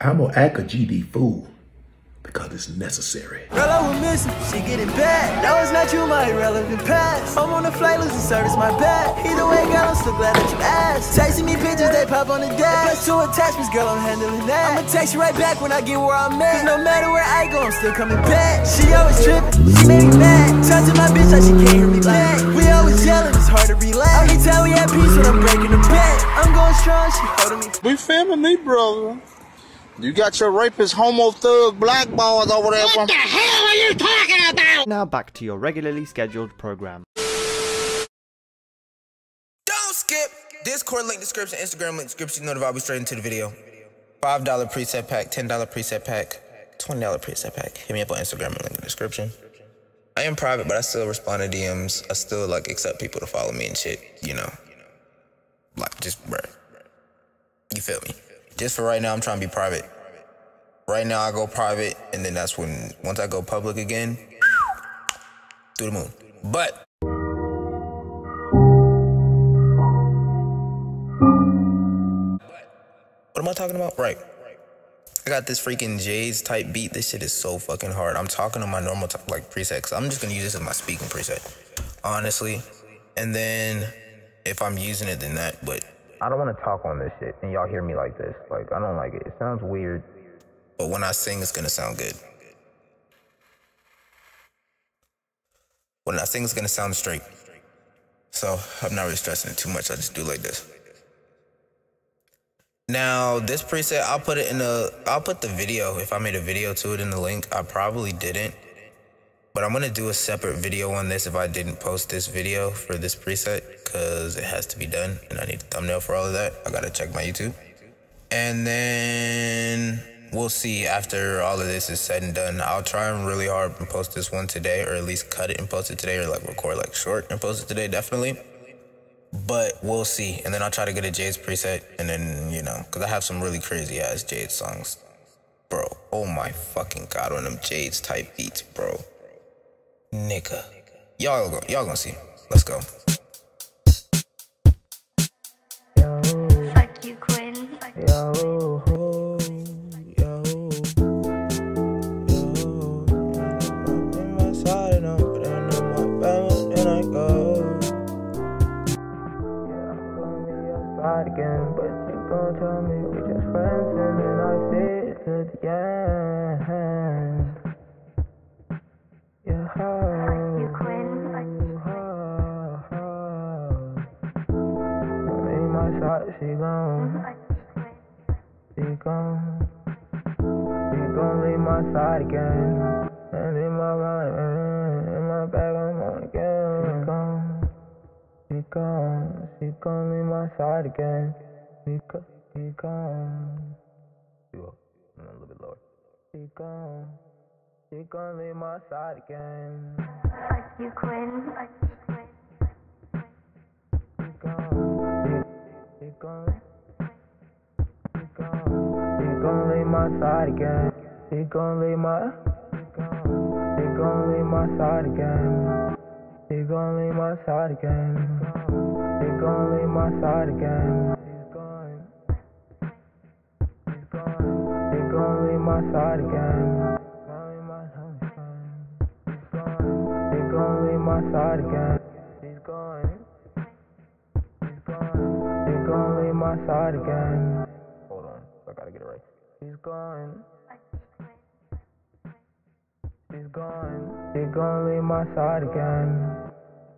I'm gonna act a GD fool because it's necessary. Girl, I was missing, she getting bad. No, it's not you, my irrelevant past. I'm on the flight, losing service, my bad. Either way, girl, I'm so glad that you asked. Texting me pictures, they pop on the dash. Plus two attachments, girl, I'm handling that. I'ma text you right back when I get where I'm at. Cause no matter where I go, I'm still coming back. She always tripping, she made me mad. Touching my bitch like she can't hear me back. We always yelling, it's hard to relax. I can tell we at peace when I'm breaking the back. I'm going strong, she holding me. We family, brother. You got your rapist, homo thug, black balls over there. What the hell are you talking about? Now back to your regularly scheduled program. Don't skip. Discord link description, Instagram link description. You know the vibe. We straight into the video. $5 preset pack, $10 preset pack, $20 preset pack. Hit me up on Instagram link in the description. I am private, but I still respond to DMs. I still like accept people to follow me and shit, you know. Like just bruh. You feel me? Just for right now, I'm trying to be private. Right now I go private, and then that's when once I go public again, through the moon. But what am I talking about? Right. I got this freaking J's type beat. This shit is so fucking hard. I'm talking on my normal like preset. Cause I'm just gonna use this as my speaking preset, honestly. And then if I'm using it, then that. But I don't want to talk on this shit, and y'all hear me like this. Like I don't like it. It sounds weird. But when I sing, it's gonna sound good. When I sing, it's gonna sound straight. So I'm not really stressing it too much. I just do like this. Now this preset, I'll put it in the, I'll put the video. If I made a video to it in the link, I probably didn't. But I'm gonna do a separate video on this if I didn't post this video for this preset because it has to be done and I need a thumbnail for all of that. I gotta check my YouTube. And then we'll see after all of this is said and done. I'll try and really hard and post this one today or at least cut it and post it today or like record like short and post it today, definitely. But we'll see. And then I'll try to get a Jade's preset and then, you know, because I have some really crazy ass Jade songs. Bro, oh my fucking god, of them Jade's type beats, bro. Nigga. Y'all y'all gonna see. Let's go. She leave my side again. And in my mind, in my bag, I'm on again. She gone. She gone. She gon' leave my side again. She gone. She gone. You up. A little bit lower. She gone. She gon' leave my side again. Fuck you, Quinn. She gone. She, she gone. She gone. She gon' leave my side again. She gon' leave my. She gon' leave my side again. She gon' leave my side again. She gon' leave my side again. She gon' leave my side again. She gon' leave my side again. She gon' leave my side again. Hold on, I gotta get it right. She's gone. She's gone. She gon' leave my side again.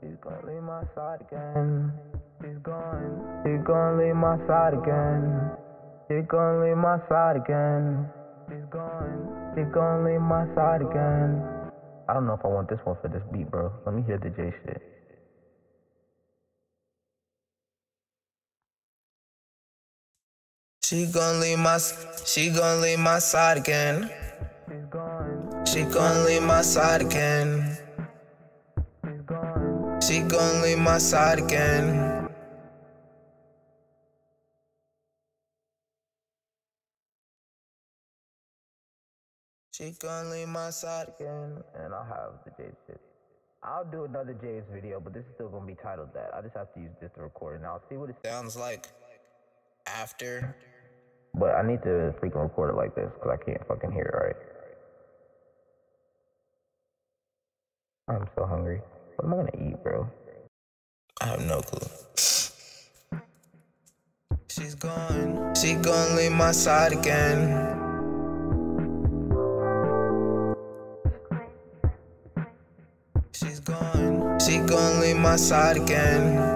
She's gon' leave my side again. She's gone. She gon' leave my side again. She gon' leave my side again. She's gone. She gon' leave my side again. I don't know if I want this one for this beat, bro. Let me hear the J shit. She gon' leave my, she gon' leave my side again. Gone. Gon' leave my side again. Gone. Gon' leave my side again. She gon' leave my side again, and I'll have the Jade shit. I'll do another Jay's video, but this is still gonna be titled that. I just have to use this to record it. I'll see what it sounds like after But I need to freaking record it like this because I can't fucking hear it right. Am I gonna eat, bro? I have no clue. She's gone. She gonna leave my side again. She's gone. She gonna leave my side again.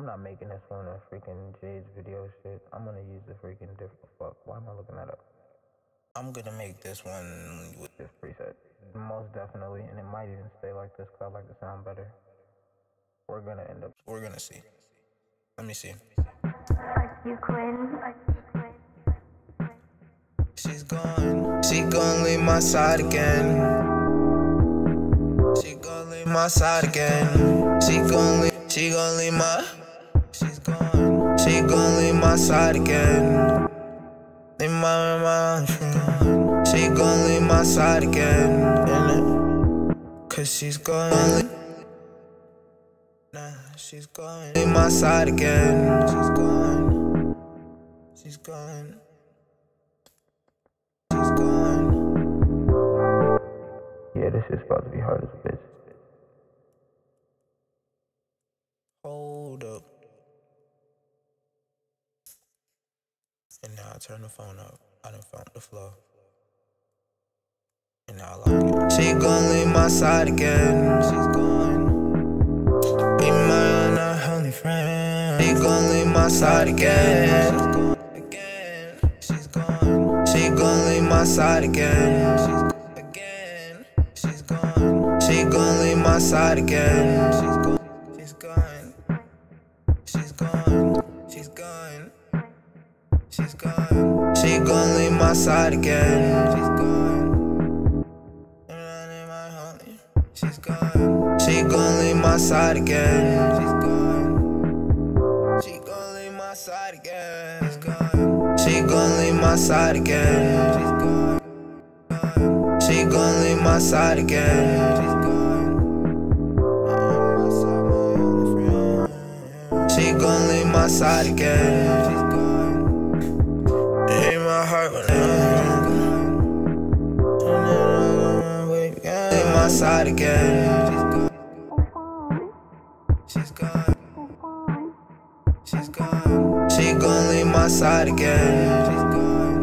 I'm not making this one a freaking Jade's video shit. I'm gonna use the freaking different fuck. Why am I looking that up? I'm gonna make this one with this preset. Most definitely, and it might even stay like this because I like the sound better. We're gonna end up, we're gonna see. Let me see. Fuck you, Quinn. She's gone. She gon' leave my side again. She gon' leave my side again. She gon' leave. She gon' leave my. She's gone. She gon' leave my side again. Leave my my. She gon' leave my side again. Cause she's gone. Nah, she's gone. Leave my side again. She's gone. She's gone. She's gone. Yeah, this is about to be hard as a bitch. Hold up. Turn the phone up. I done found the flow. And now I like it. She gon' leave my side again. She's gone. Be my only friend. She gon' leave my side again. Again. She's gone. She gon' leave my side again. She's again. She's gone. She gon' leave my side again. She's gone. Gone. She gon' leave my side again. She's gone. She's gone. She gon' leave my side again. She's gone. She gon' leave my side again. She's gone. She gon' leave my side again. She's gone. She gon' leave my side again. She's gone. She gon' leave my side again. My heart uh, when I'm my side again. She's gone. She's gone. She gon' leave my side again. She's gone.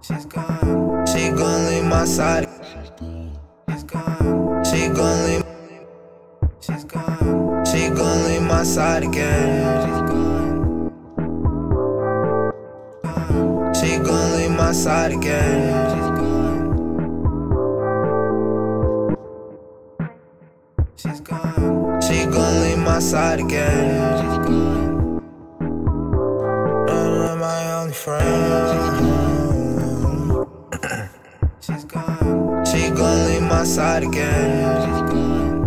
She's gone. She gon' leave my side. She's gone. She gon' leave. She's gone. She gon' leave my side again. My side again. She's gone. She gon' leave my side again. She's gone. You're my only friend. She's gone. She gon' leave my side again. She's gone.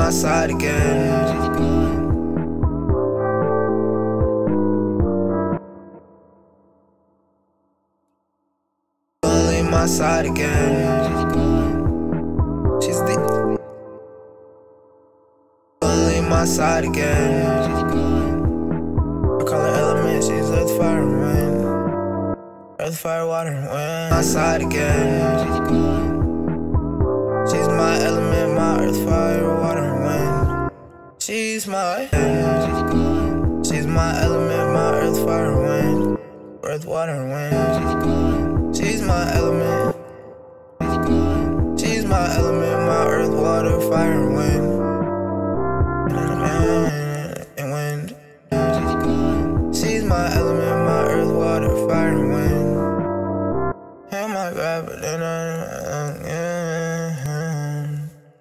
My side again. Side again. She's the. Leave my side again. I call her element. She's earth, fire, and wind. Earth, fire, water, and wind. My side again. She's my element, my earth, fire, water, and wind. She's my. She's my element, my earth, fire, and wind. Earth, water, and wind. She's my element. She's my element, my earth, water, fire, and wind. And wind. She's my element, my earth, water, fire, and wind. And my yeah.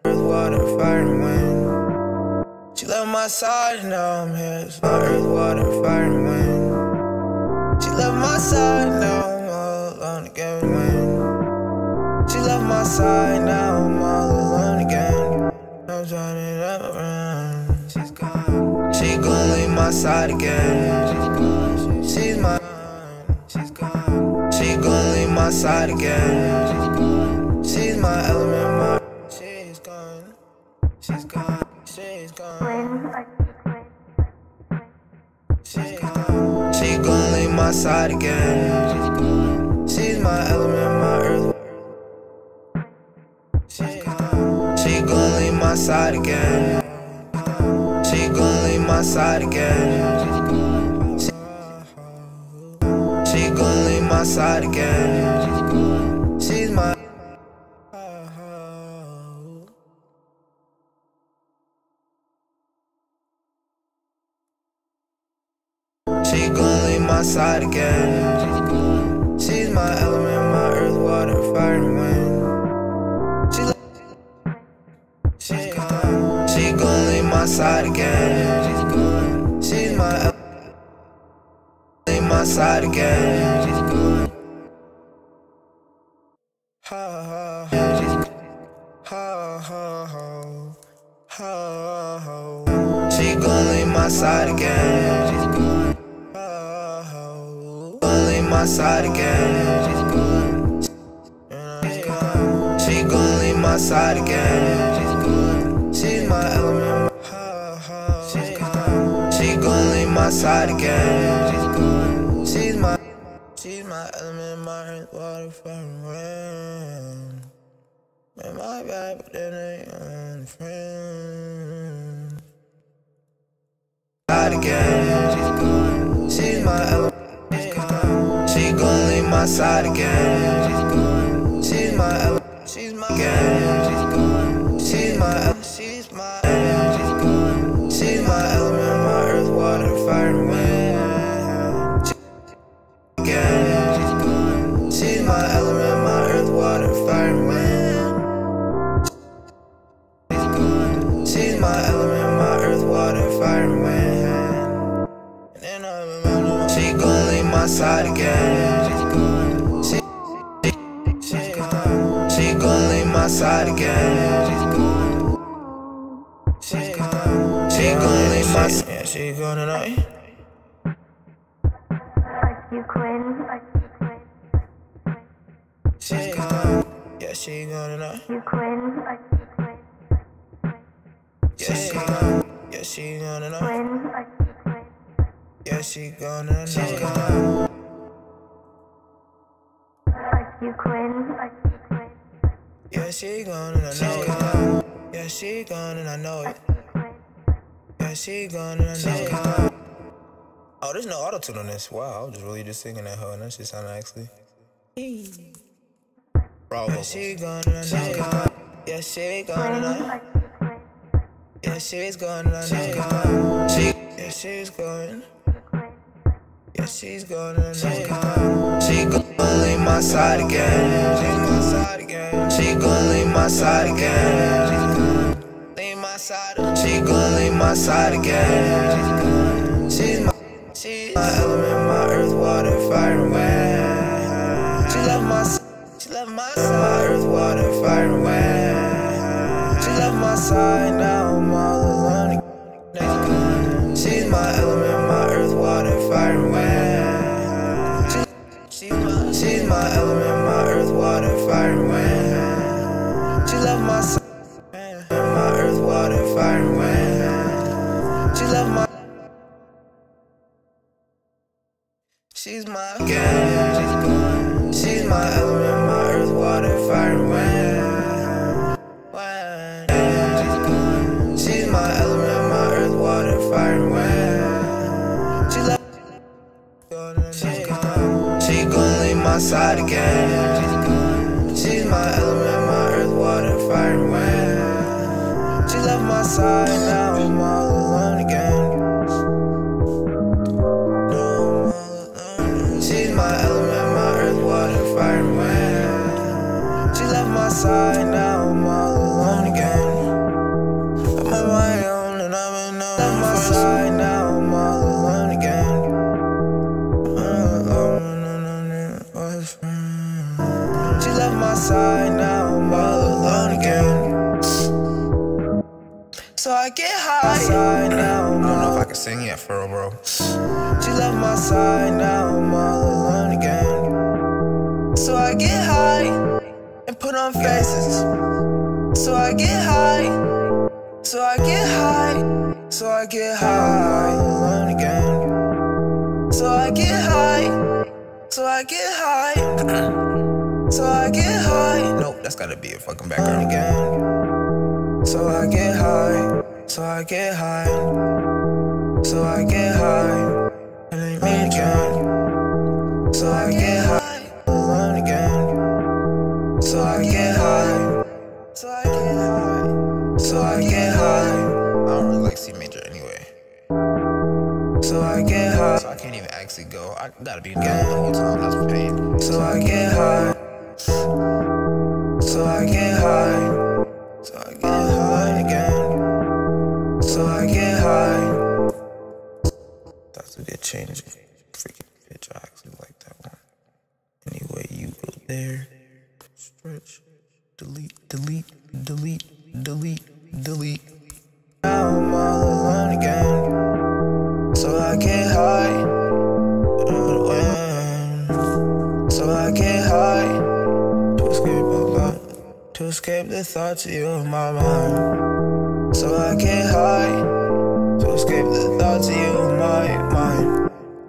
Earth, water, fire, and wind. She left my side, now I'm here. My earth, water, fire, and wind. My side again. She's gone. She's gonna leave my side again. She's my element, my. She's gone. She's gone. She's gone. She's gone. She gonna leave my side again. She's my element, my earth. She's gone. She gonna leave my side again. Side again. She, gonna leave my side again. My side again. She gon' leave my side again. Gonna leave my side again. She gon' leave my side again. She's. She gon' leave my side again. She's my. Element, my earth, water, fire, and wind. Man, my bad, but then they on unfriend. Side again. She's my element. She gon' leave my side again. She's my element. She's my again. She's my she's my she's my element, my earth, Yeah, she gonna you Quinn? Are you Quinn? She, yeah, she gonna know. You Quinn? Are you Quinn? Yeah, she, yeah, she gonna know. Quinn? You Quinn? Yeah, she gonna know. Are you Quinn? You Quinn? Yeah, she gone and I know it. Yeah, she gone and I know it. Yeah, she gone and I know it. Oh, there's no auto tune on this. Wow, I was just really just singing that hoe, and that shit sounded actually. Bravo. Yeah, she gone and I know it. Yeah, she gone and I know it. Are? Yeah, she's gone and I know it. She, yeah, she's gone. Yeah, she's gone and I know it. She gon' leave my side again. Leave my side again. She gon' leave my side again. Leave my side. She gon' leave my side again. She's my, she's my element, my earth, water, fire, and wind. She love my, she love my my earth, water, fire, and wind. She love my side She's my again. She's my element, my earth, water, fire, and wind. She's my element, my earth, water, fire, wind. She love. She, she gon' leave my side again. She's my element, my earth, water, fire, and wind. She love my side now, I get high. Side now, I'm I don't know if I can sing yet for real, bro. She left my side, now I'm all alone again. So I get high and put on faces. So I get high. So I get high. So I get high alone again. So I get high. So I get high. So I get high. Nope, that's gotta be a fucking background again. So I get high. So I get high. So I get high. And I meet again. So I get high alone again. So I get high. So I get high. So I get high. I don't really like C major anyway. So I get high. So I can't even actually go. I gotta be down the whole time. That's pain. So I get high.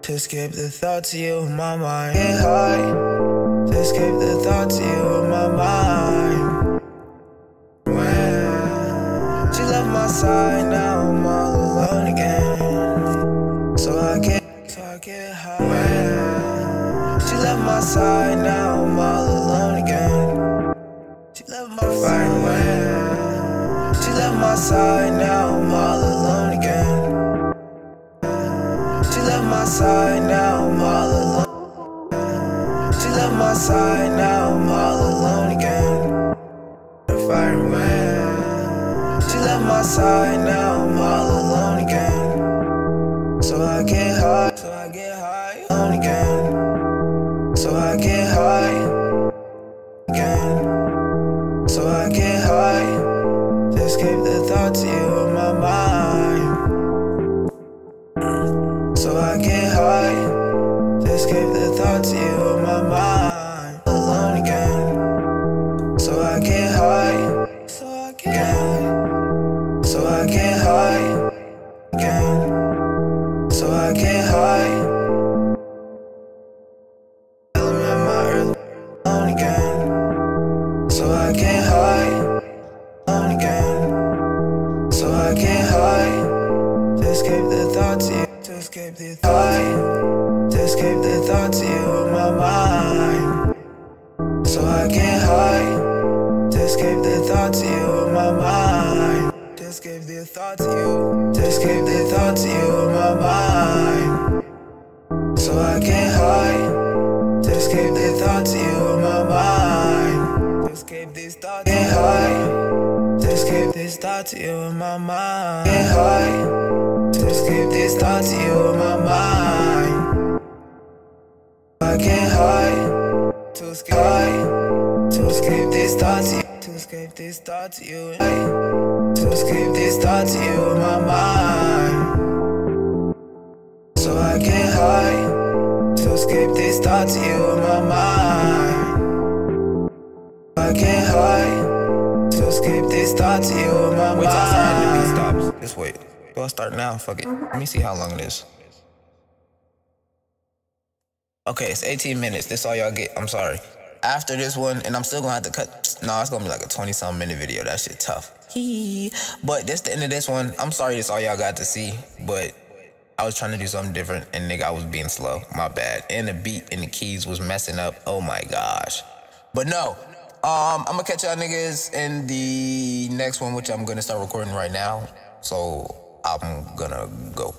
To escape the thoughts of you in my mind. Get high. To escape the thoughts of you in my mind. When she left my side, now I'm all alone again. So I get, so I get high. When she left my side, now I'm all alone again. She left my fire when she left my side, now I'm all alone side, now I'm all alone. She left my side, now I'm all alone again. Fire when she left my side, now I'm all alone again. So I get high, so I get high alone again. So I get I get high to escape the thoughts you in my mind. To escape these thoughts. Get high to escape these thoughts you in my mind. Get high to escape these thoughts you in my mind. I get high to escape to escape these thoughts. To escape these thoughts you. To escape these thoughts you in my mind. So I can't to thoughts you in my mind. I get high to escape these thoughts you in my mind. Wait till stops. Just wait. I start now? Fuck it. Let me see how long it is. Okay, it's 18 minutes. This all y'all get. I'm sorry. After this one, and I'm still gonna have to cut. No, it's gonna be like a 20 something minute video. That shit tough. But this the end of this one. I'm sorry this all y'all got to see, but I was trying to do something different, and nigga, I was being slow. My bad. And the beat and the keys was messing up. Oh my gosh. But no. Um, I'm gonna catch y'all niggas in the next one, which I'm gonna start recording right now. So I'm gonna go.